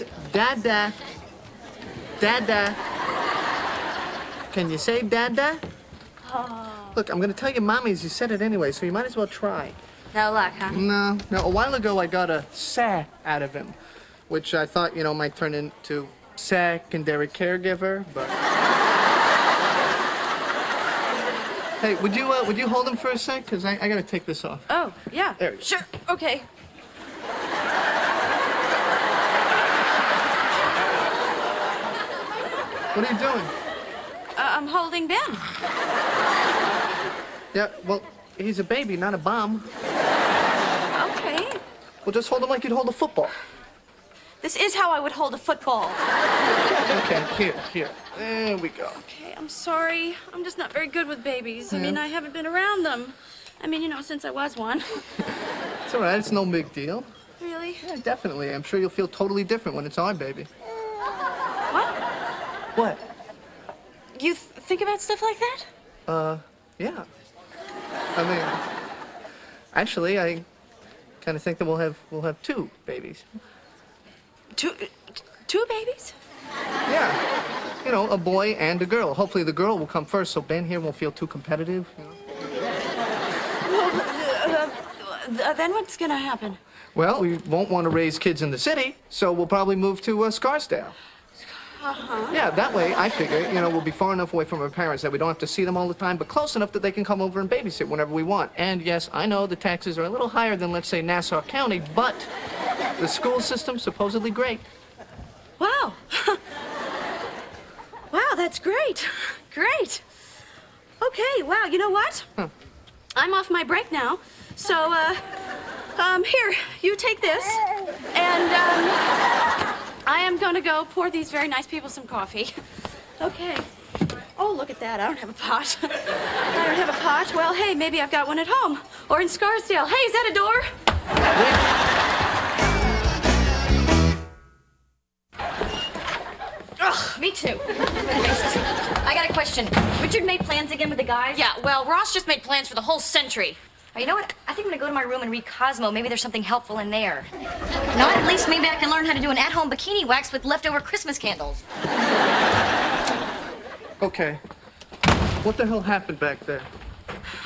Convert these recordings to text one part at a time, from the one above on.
is Dada. Dada. Can you say Dada? Look, I'm gonna tell your mommies you said it anyway, so you might as well try. No luck, huh? No, no. A while ago, I got a sa out of him, which I thought, you know, might turn into secondary caregiver, but. hey, would you uh, would you hold him for a sec? Cause I, I gotta take this off. Oh, yeah. There you go. Sure. Okay. What are you doing? Uh, I'm holding Ben. Yeah, well, he's a baby, not a bomb. Okay. Well, just hold him like you'd hold a football. This is how I would hold a football. Okay, here, here. There we go. Okay, I'm sorry. I'm just not very good with babies. I mean, I haven't been around them. I mean, you know, since I was one. It's all right. It's no big deal. really? Yeah, definitely. I'm sure you'll feel totally different when it's our baby. What? You th- think about stuff like that? Uh, yeah. I mean, actually, I kind of think that we'll have we'll have two babies. Two, two babies? Yeah. You know, a boy and a girl. Hopefully, the girl will come first, so Ben here won't feel too competitive. You know? Uh, then what's gonna happen? Well, we won't want to raise kids in the city, so we'll probably move to uh, Scarsdale. Uh-huh. Yeah, that way, I figure, you know, we'll be far enough away from our parents that we don't have to see them all the time, but close enough that they can come over and babysit whenever we want. And yes, I know the taxes are a little higher than, let's say, Nassau County, but the school system's supposedly great. Wow. wow, that's great. Great. Okay, wow, you know what? I'm off my break now. So, uh, um, here, you take this. And, um, gonna go pour these very nice people some coffee. Okay. Oh, look at that. I don't have a pot. I don't have a pot. Well, hey, maybe I've got one at home. Or in Scarsdale. Hey, is that a door? Ugh, me too. I got a question. Richard made plans again with the guys? Yeah, well, Ross just made plans for the whole century. Oh, you know what? I think I'm gonna go to my room and read Cosmo. Maybe there's something helpful in there. Not, at least maybe I can learn how to do an at-home bikini wax with leftover Christmas candles. Okay. What the hell happened back there?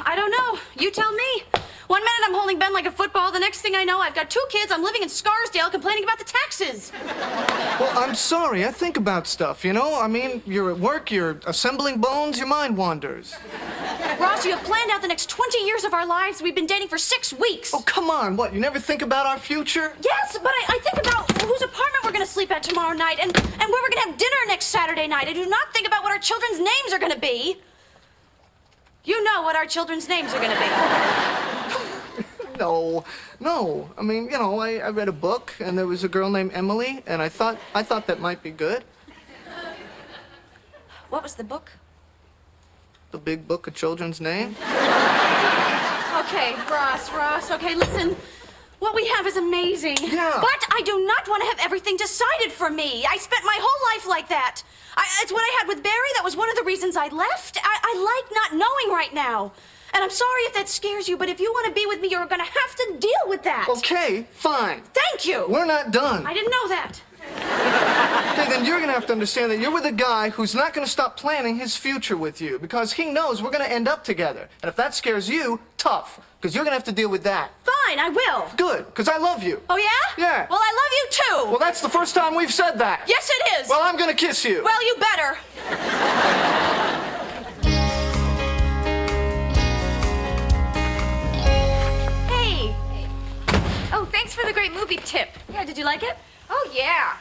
I don't know. You tell me. One minute I'm holding Ben like a football. The next thing I know, I've got two kids. I'm living in Scarsdale complaining about the taxes. Well, I'm sorry. I think about stuff, you know? I mean, you're at work, you're assembling bones, your mind wanders. Ross, you have planned out the next 20 years of our lives. We've been dating for six weeks. Oh, come on. What, you never think about our future? Yes, but I, I think about whose apartment we're going to sleep at tomorrow night and, and where we're going to have dinner next Saturday night. I do not think about what our children's names are going to be. You know what our children's names are going to be. No, no. I mean, you know, I, I read a book and there was a girl named Emily, and I thought I thought that might be good. What was the book? The big book of children's names. Okay, Ross, Ross, okay, listen. What we have is amazing. Yeah. But I do not want to have everything decided for me. I spent my whole life like that. I, it's what I had with Barry. That was one of the reasons I left. I, I like not knowing right now. And I'm sorry if that scares you, but if you want to be with me, you're going to have to deal with that. Okay, fine. Thank you. We're not done. I didn't know that. Okay, then you're gonna have to understand that you're with a guy who's not gonna stop planning his future with you because he knows we're gonna end up together. And if that scares you, tough, because you're gonna have to deal with that. Fine, I will. Good, because I love you. Oh, yeah? Yeah. Well, I love you too. Well, that's the first time we've said that. yes, it is. Well, I'm gonna kiss you. well, you better. Tip. Yeah, did you like it? Oh, yeah.